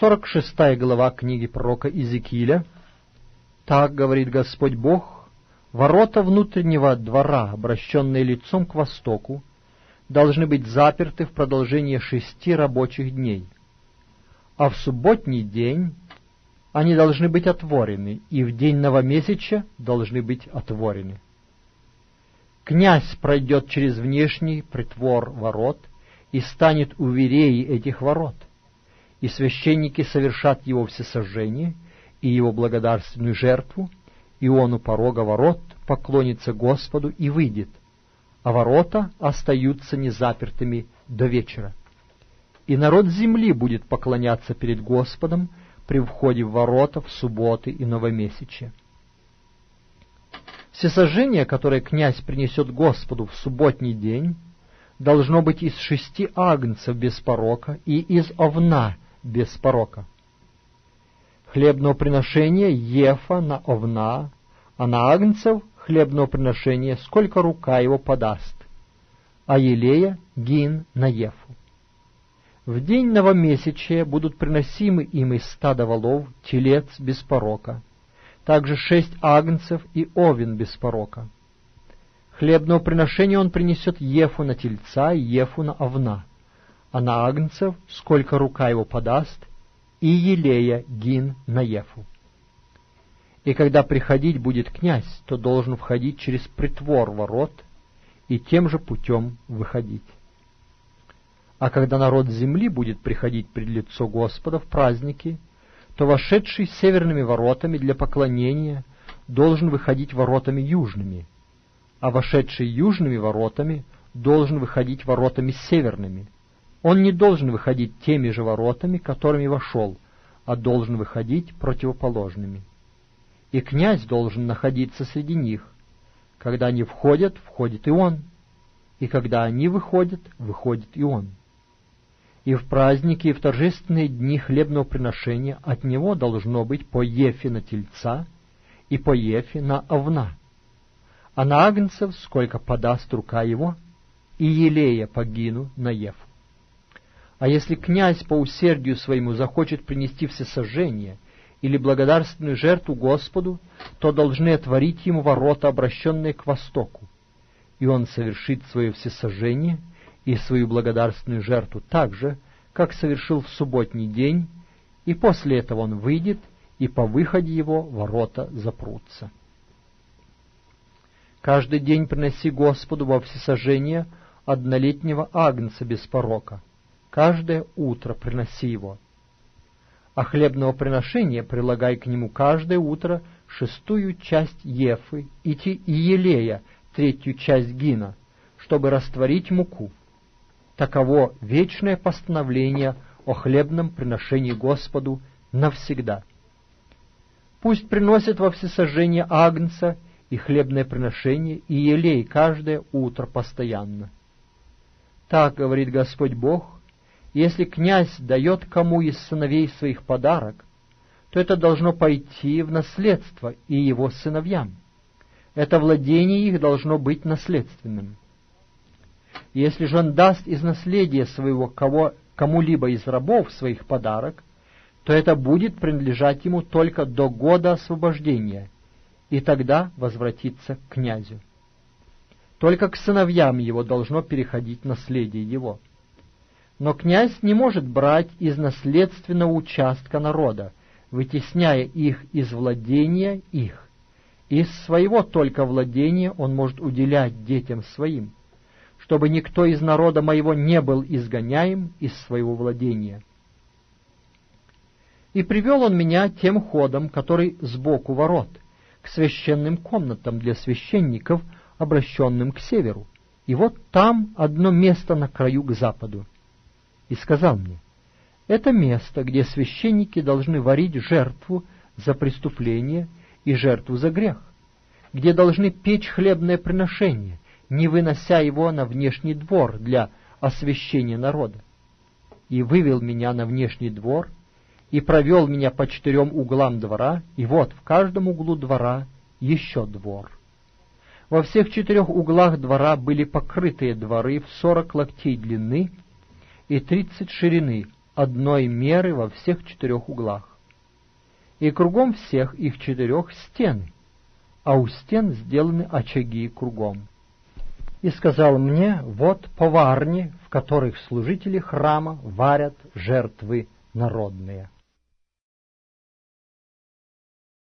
46 глава книги пророка Иезекииля. Так говорит Господь Бог, ворота внутреннего двора, обращенные лицом к востоку, должны быть заперты в продолжение шести рабочих дней, а в субботний день они должны быть отворены, и в день новомесяча должны быть отворены. Князь пройдет через внешний притвор ворот и станет у вереи этих ворот — и священники совершат его всесожжение и его благодарственную жертву, и он у порога ворот поклонится Господу и выйдет, а ворота остаются незапертыми до вечера. И народ земли будет поклоняться перед Господом при входе в ворота в субботы и новомесячье. Всесожжение, которое князь принесет Господу в субботний день, должно быть из шести агнцев без порока и из овна без порока. Хлебного приношения ефа на овна, а на агнцев хлебного приношения сколько рука его подаст, а елея гин на ефу. В день новомесячия будут приносимы им из стада волов телец без порока, также шесть агнцев и овен без порока. Хлебного приношения он принесет ефу на тельца и ефу на овна а на агнцев, сколько рука его подаст, и елея гин на ефу. И когда приходить будет князь, то должен входить через притвор ворот и тем же путем выходить. А когда народ земли будет приходить пред лицо Господа в праздники, то вошедший северными воротами для поклонения должен выходить воротами южными, а вошедший южными воротами должен выходить воротами северными — он не должен выходить теми же воротами, которыми вошел, а должен выходить противоположными. И князь должен находиться среди них. Когда они входят, входит и он, и когда они выходят, выходит и он. И в праздники и в торжественные дни хлебного приношения от него должно быть по ефе на тельца и по ефе на овна, а на агнцев сколько подаст рука его, и елея погину на ефу. А если князь по усердию своему захочет принести всесожжение или благодарственную жертву Господу, то должны отворить ему ворота, обращенные к востоку, и он совершит свое всесожжение и свою благодарственную жертву так же, как совершил в субботний день, и после этого он выйдет, и по выходе его ворота запрутся. Каждый день приноси Господу во всесожжение однолетнего агнца без порока — каждое утро приноси его. А хлебного приношения прилагай к нему каждое утро шестую часть ефы и, и елея, третью часть гина, чтобы растворить муку. Таково вечное постановление о хлебном приношении Господу навсегда. Пусть приносят во всесожжение агнца и хлебное приношение и елей каждое утро постоянно. Так говорит Господь Бог, если князь дает кому из сыновей своих подарок, то это должно пойти в наследство и его сыновьям. Это владение их должно быть наследственным. Если же он даст из наследия своего кого, кому-либо из рабов своих подарок, то это будет принадлежать ему только до года освобождения, и тогда возвратится к князю. Только к сыновьям его должно переходить наследие его. Но князь не может брать из наследственного участка народа, вытесняя их из владения их. Из своего только владения он может уделять детям своим, чтобы никто из народа моего не был изгоняем из своего владения. И привел он меня тем ходом, который сбоку ворот, к священным комнатам для священников, обращенным к северу. И вот там одно место на краю к западу и сказал мне, «Это место, где священники должны варить жертву за преступление и жертву за грех, где должны печь хлебное приношение, не вынося его на внешний двор для освящения народа. И вывел меня на внешний двор, и провел меня по четырем углам двора, и вот в каждом углу двора еще двор. Во всех четырех углах двора были покрытые дворы в сорок локтей длины и тридцать ширины, одной меры во всех четырех углах. И кругом всех их четырех стены, а у стен сделаны очаги кругом. И сказал мне, вот поварни, в которых служители храма варят жертвы народные.